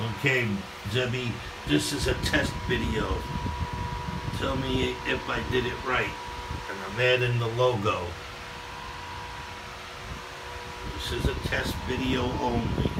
Okay, Zebby, this is a test video. Tell me if I did it right. And I'm adding the logo. This is a test video only.